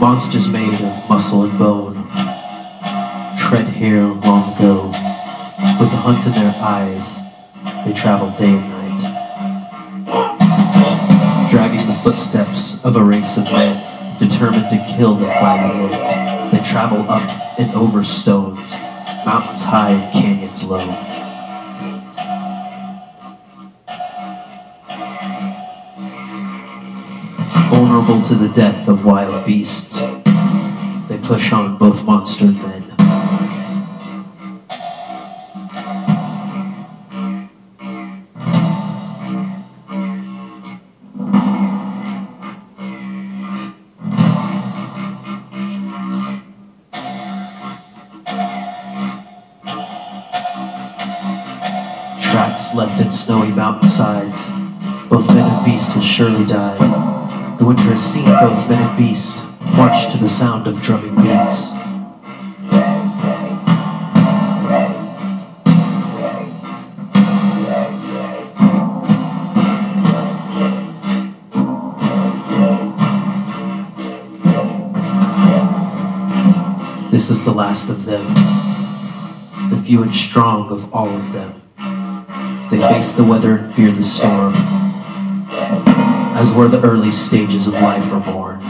Monsters made of muscle and bone tread here long ago. With the hunt in their eyes, they travel day and night. Dragging the footsteps of a race of men determined to kill the planet. They travel up and over stones, mountains high and canyons low. Vulnerable to the death of wild beasts, they push on both monster and men. Tracks left in snowy mountainsides, both men and beast will surely die. The winter has seen both men and beast march to the sound of drumming beats. This is the last of them, the few and strong of all of them. They face the weather and fear the storm, as where the early stages of life are born.